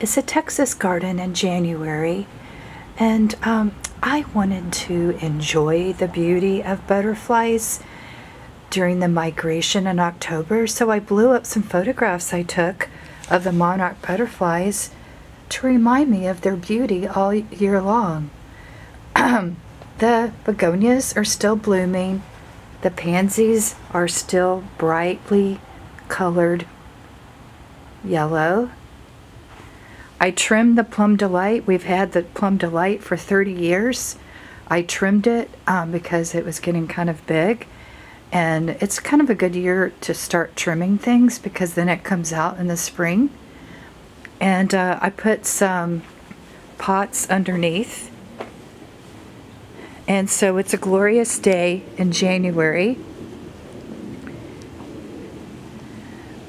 it's a Texas garden in January, and um, I wanted to enjoy the beauty of butterflies during the migration in October, so I blew up some photographs I took of the monarch butterflies to remind me of their beauty all year long. the begonias are still blooming. The pansies are still brightly colored yellow. I trimmed the Plum Delight. We've had the Plum Delight for 30 years. I trimmed it um, because it was getting kind of big. And it's kind of a good year to start trimming things because then it comes out in the spring. And uh, I put some pots underneath. And so it's a glorious day in January.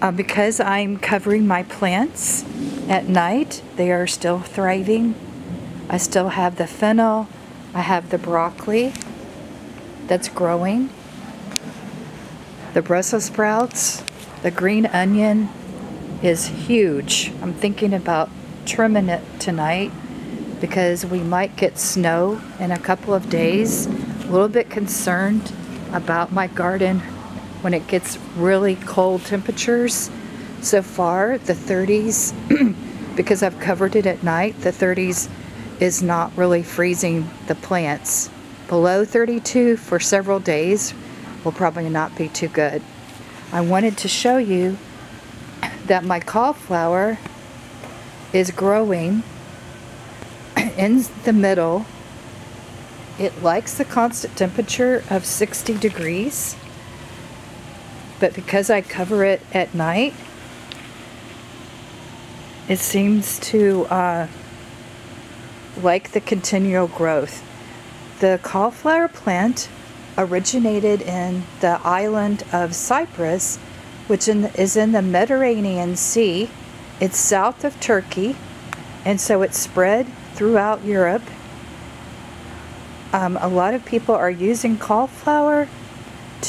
Uh, because I'm covering my plants at night, they are still thriving. I still have the fennel. I have the broccoli that's growing the Brussels sprouts, the green onion is huge. I'm thinking about trimming it tonight because we might get snow in a couple of days. A little bit concerned about my garden when it gets really cold temperatures. So far, the 30s, because I've covered it at night, the 30s is not really freezing the plants. Below 32 for several days will probably not be too good. I wanted to show you that my cauliflower is growing in the middle. It likes the constant temperature of 60 degrees, but because I cover it at night, it seems to uh, like the continual growth. The cauliflower plant originated in the island of Cyprus, which in, is in the Mediterranean Sea. It's south of Turkey, and so it's spread throughout Europe. Um, a lot of people are using cauliflower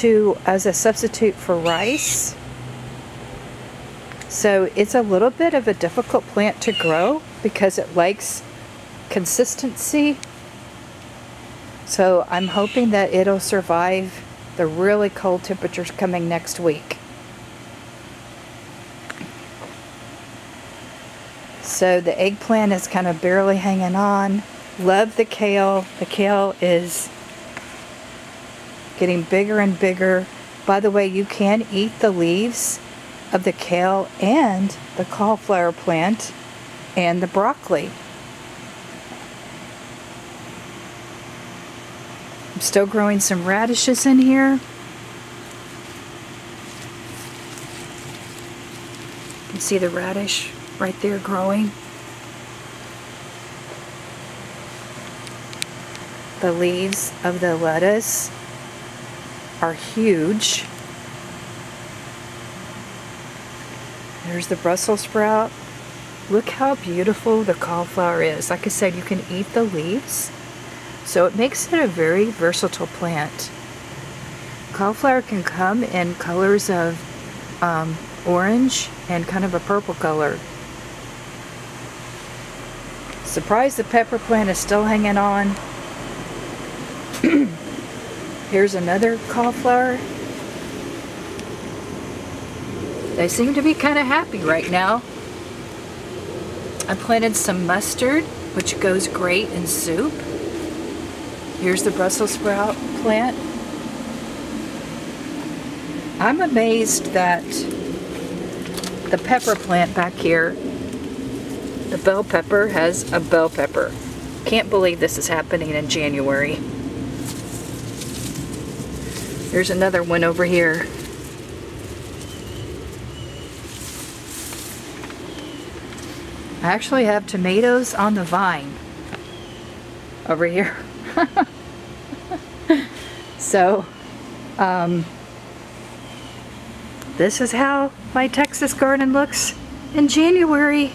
to as a substitute for rice. So it's a little bit of a difficult plant to grow because it likes consistency so I'm hoping that it'll survive the really cold temperatures coming next week. So the eggplant is kind of barely hanging on. Love the kale. The kale is getting bigger and bigger. By the way, you can eat the leaves of the kale and the cauliflower plant and the broccoli. I'm still growing some radishes in here. You can see the radish right there growing. The leaves of the lettuce are huge. There's the Brussels sprout. Look how beautiful the cauliflower is. Like I said, you can eat the leaves. So it makes it a very versatile plant. Cauliflower can come in colors of um, orange and kind of a purple color. Surprised the pepper plant is still hanging on. Here's another cauliflower. They seem to be kind of happy right now. I planted some mustard, which goes great in soup. Here's the Brussels sprout plant. I'm amazed that the pepper plant back here, the bell pepper has a bell pepper. Can't believe this is happening in January. There's another one over here. I actually have tomatoes on the vine over here. so, um, this is how my Texas garden looks in January.